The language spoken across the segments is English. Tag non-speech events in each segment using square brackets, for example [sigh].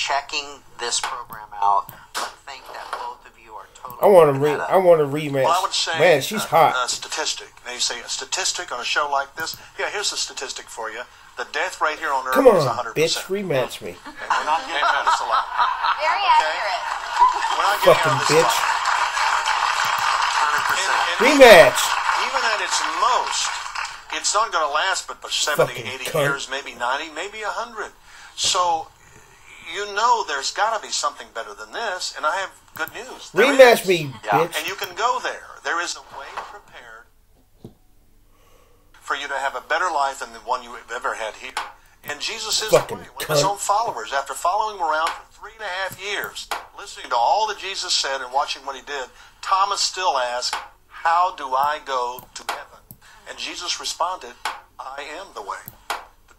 checking this program out, but think that both of you are totally. I want to looking re. I want to rematch. Well, I would say Man, she's uh, hot. A statistic. Now you say a statistic on a show like this. Yeah, here's a statistic for you. The death rate here on Earth Come is on, 100%. bitch, rematch me. And we're not getting out of this alive. Very accurate. We're not getting Fucking out of this bitch. alive. Hundred percent. And, and Rematch. even at its most, it's not going to last but, but 70, Fucking 80 cunt. years, maybe 90, maybe 100. So you know there's got to be something better than this, and I have good news. There Rematch is. me, Yeah. bitch. And you can go there. There is a way prepared for you to have a better life than the one you have ever had here. And Jesus is Fucking the way. One of his own followers, after following him around for three and a half years, listening to all that Jesus said and watching what he did, Thomas still asked, How do I go to heaven? And Jesus responded, I am the way,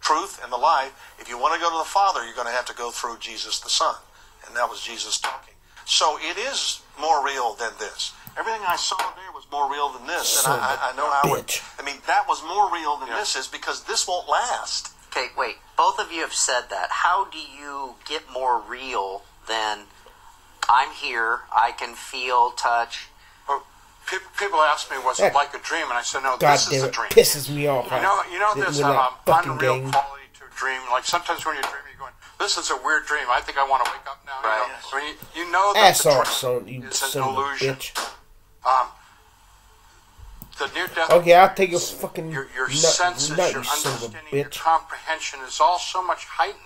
truth, and the life. If you want to go to the Father, you're going to have to go through Jesus the Son. And that was Jesus talking. So it is more real than this. Everything I saw there was more real than this. Son and I, I, I know a I would. I mean, that was more real than this is because this won't last. Okay, wait. Both of you have said that. How do you get more real than I'm here, I can feel, touch? Well, pe- people ask me, was it like a dream? And I said, no, God this is damn a it, dream. pisses me off. You know, you know, With there's that um, unreal game. quality to a dream. Like sometimes when you're dreaming, you're going, "This is a weird dream. I think I want to wake up now." Right. You know, I mean, you, you know that Ass the off, dream son, you is an son of a illusion. Um, the near-death Okay, I'll take your fucking your, your nut, senses, nut, your you of understanding, your comprehension is all so much heightened.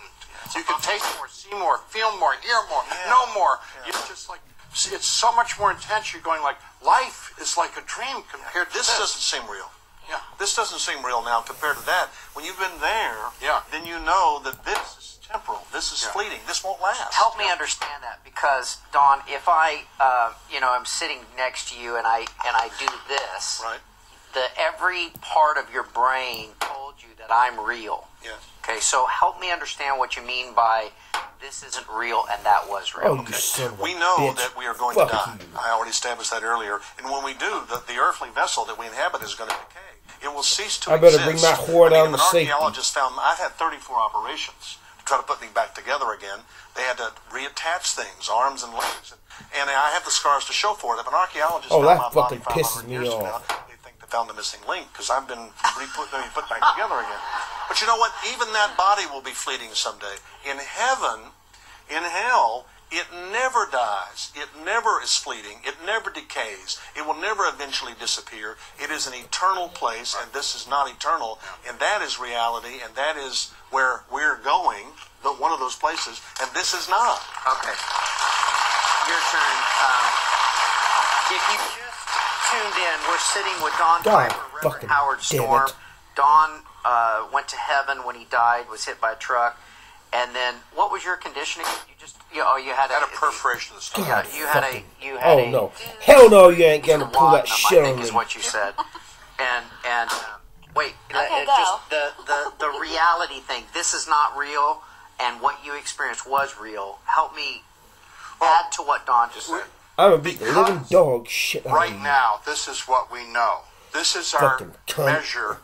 You can taste more, see more, feel more, hear more, know more. You're just like it's so much more intense. You're going like life is like a dream compared to This this. doesn't seem real. Yeah. This doesn't seem real now compared to that. When you've been there, Yeah. then you know that this is temporal. This is Yeah. fleeting. This won't last. Help me understand that because Don, if I, uh, you know, I'm sitting next to you and I and I do this, Right? the every part of your brain told you that I'm real. Yes. Okay, so help me understand what you mean by this isn't real and that was real. Oh, you son of We know bitch. that we are going Fuck to die. you. I already established that earlier. And when we do, the, the earthly vessel that we inhabit is going to decay. It will cease to exist. I better exist. bring my whore I mean, down if to an safety. archaeologist found I've had 34 operations to try to put me back together again. They had to reattach things, arms and legs, and, and I have the scars to show for it. If an archaeologist Oh, found that my body fucking 500 pisses me years from off. now, they found the missing link because I've been re-put, put back together again. But you know what? Even that body will be fleeting someday. In heaven, in hell, it never dies. It never is fleeting. It never decays. It will never eventually disappear. It is an eternal place, and this is not eternal. And that is reality, and that is where we're going, the, one of those places, and this is not. Okay. Your turn. Um, if you tuned in, we're sitting with Don God Piper, Reverend Howard Storm. it. Don uh, went to heaven when he died, was hit by a truck. And then, what was your conditioning? You just, you, oh, you had, had a perforation of the stomach. Yeah, God you had a, you had Oh a. no, hell no! You ain't gonna a pull that laudanum, shit I think on is me. what you said. and and um, wait, [laughs] Okay, it go. just the, the the reality thing. This is not real, and what you experienced was real. Help me add to what Don just said. I'm gonna beat the Because living dog shit Right now, this is what we know. This is our cunt. measure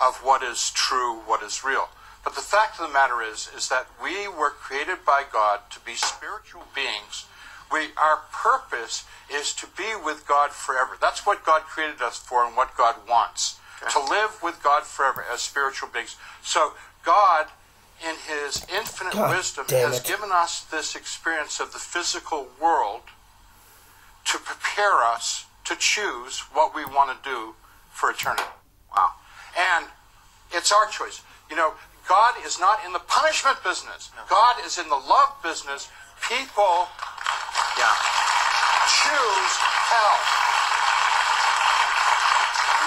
of what is true, what is real. But the fact of the matter is, is that we were created by God to be spiritual beings. We, our purpose is to be with God forever. That's what God created us for and what God wants. To live with God forever as spiritual beings. So God, in his infinite God wisdom, has given us this experience of the physical world to prepare us to choose what we want to do for eternity. Wow. And it's our choice. You know, God is not in the punishment business. God is in the love business. People Yeah. choose hell.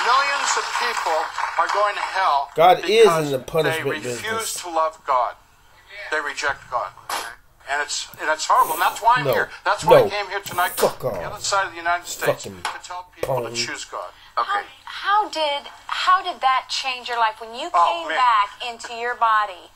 Millions of people are going to hell. God is because in the punishment They refuse business. to love God. They reject God. And it's and it's horrible. And that's why I'm No. here. That's why I came here tonight Fuck from off. the other side of the United States Fucking to tell people pony. to choose God. Okay. How did how did that change your life when you Oh, came man. back into your body?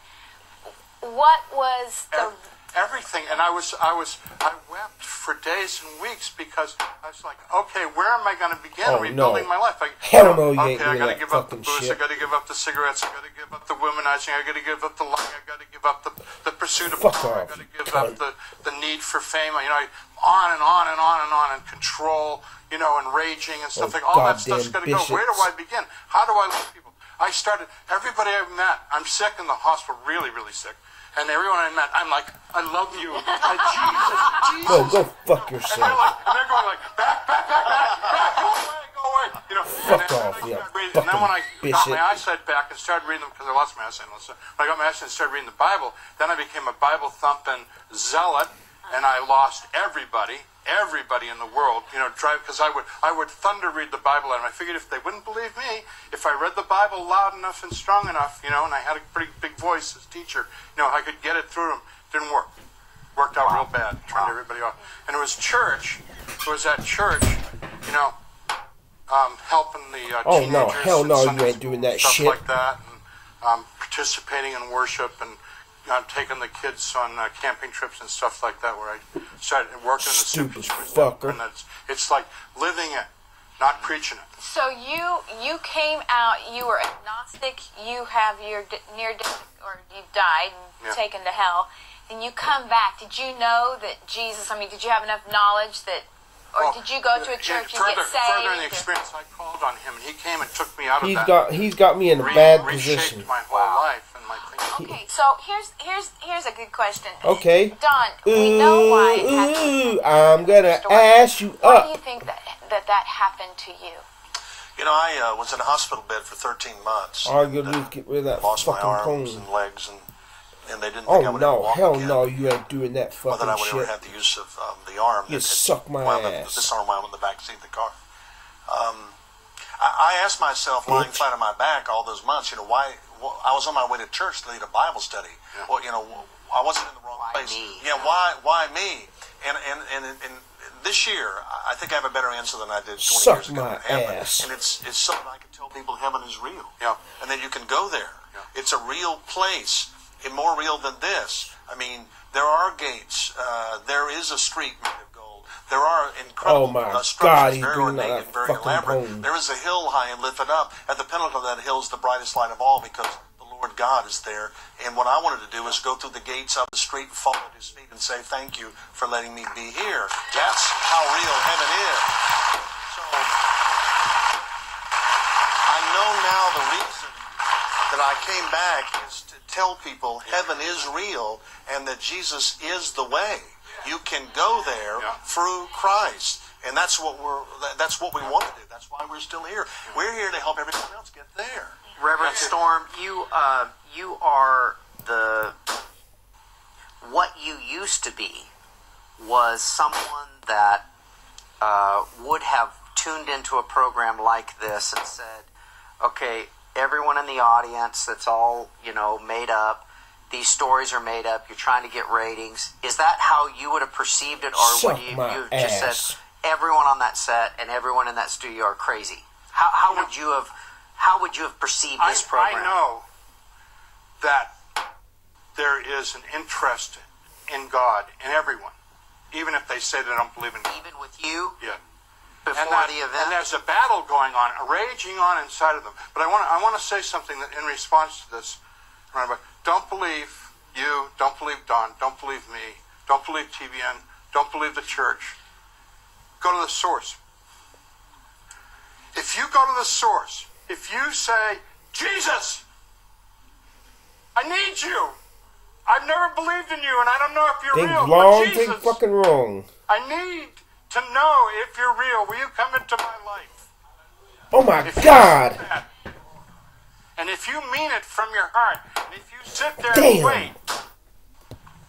What was the everything, and I was, I was, I wept for days and weeks because I was like, okay, where am I going to begin Oh, rebuilding no. my life? I, Hell no, you okay, ain't I gotta give up the booze. I got to give up the cigarettes. I got to give up the womanizing. I got to give up the lying. I got to give up the, the pursuit of Fuck power. I got to give cunt. up the, the need for fame. You know, on and on and on and on and control. You know, and raging and stuff Oh, like all that stuff's got to go. Where do. I begin? How do I love people? I started. Everybody I've met. I'm sick in the hospital, really, really sick. And everyone I met, I'm like, I love you. [laughs] I, Jesus, Jesus. No, go fuck And they're yourself. like, and they're going like, back, back, back, back, back, go away, go away. You know, Fuck and then, off, I you started reading- and then when I got my eyesight back and started reading them, because I lost my eyesight, listen, when I got my eyesight and started reading the Bible, then I became a Bible thumping zealot, and I lost everybody, everybody in the world, you know, drive because I would I would thunder read the Bible and. I figured if they wouldn't believe me, if I read the Bible loud enough and strong enough, you know, and I had a pretty big voice as teacher, you know, I could get it through them. Didn't work. Worked out real bad. Turned everybody off. And it was church. It was at church, you know, um, helping the uh, Oh, teenagers. no, hell no, you ain't doing that stuff shit. like that, and um, participating in worship and uh, taking the kids on uh, camping trips and stuff like that, where I started working in the Stupid super fucker. and it's it's like living it, not preaching it. So you you came out. You were agnostic. You have your d- near death, or you died and Yeah. taken to hell. And you come back. Did you know that Jesus? I mean, did you have enough knowledge that, or Well, did you go to a yeah, church and get saved? Further in the experience, I called on him, and he came and took me out of He's that. got he's got me in a Re- bad position. my whole life so here's here's here's a good question. Okay. Don, we know why it happened. Ooh, I'm gonna ask you Why do you think that that that happened to you? You know, I uh, was in a hospital bed for 13 months. All you And, do uh, is get rid of that lost my fucking arms phone. and legs, and, and they didn't think I Oh would ever no, walk hell again. no, you ain't doing that Or that I fucking would ever have the use of um, the arm. You that had suck my wound up- ass. This arm wound in the back seat of the car. Um, I, I asked myself, lying Bitch. flat on my back all those months, you know, why? Well, I was on my way to church to lead a Bible study. Well, you know, I wasn't in the wrong Why place. me? Yeah, why? Why me? And and and and this year, I think I have a better answer than I did 20 Suck years ago. my heaven. ass. And it's it's something I can tell people heaven is real. Yeah. And then you can go there. Yeah. It's a real place, and more real than this. I mean, there are gates. Uh, there is a street made of gold. There are incredible Oh, my uh, structures, he's very ornate and very elaborate. home. There is a hill high and lifted up. At the pinnacle of that hill is the brightest light of all, because the Lord God is there. And what I wanted to do is go through the gates of the street, and fall at His feet, and say, "Thank you for letting me be here." That's how real heaven is. So I know now the reason that I came back is tell people heaven is real and that Jesus is the way. You can go there Yeah. through Christ. And that's what we're that's what we want to do. That's why we're still here. We're here to help everyone else get there. Reverend Storm, you uh, you are the what you used to be was someone that uh, would have tuned into a program like this and said, "Okay, everyone in the audience, that's all you know, made up. These stories are made up. You're trying to get ratings. Is that how you would have perceived it, or Suck would you my you just said everyone on that set and everyone in that studio are crazy? How, how would you have how would you have perceived I, this program? I know that there is an interest in God in everyone, even if they say they don't believe in God. even with you Yeah. Before and, that- the and there's a battle going on, raging on inside of them. But I want to I want to say something that in response to this. Remember, don't believe you, don't believe Don, don't believe me, don't believe TBN, don't believe the church. Go to the source. If you go to the source, if you say, Jesus, I need you. I've never believed in you, and I don't know if you're Think real. long, but Jesus, think fucking wrong. I need to know if you're real. Will you come into my life? Oh my If god! that, and if you mean it from your heart, and if you sit there Damn. and wait,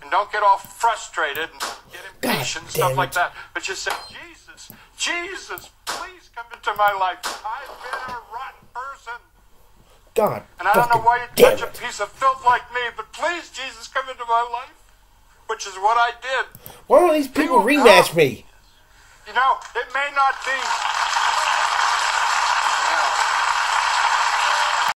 and don't get all frustrated and get impatient and stuff damn like that, but just say, Jesus, Jesus, please come into my life. I've been a rotten person. God And I don't know why you touch a piece of filth like me, but please, Jesus, come into my life. Which is what I did. Why don't these people People rematch me? You know, it may not be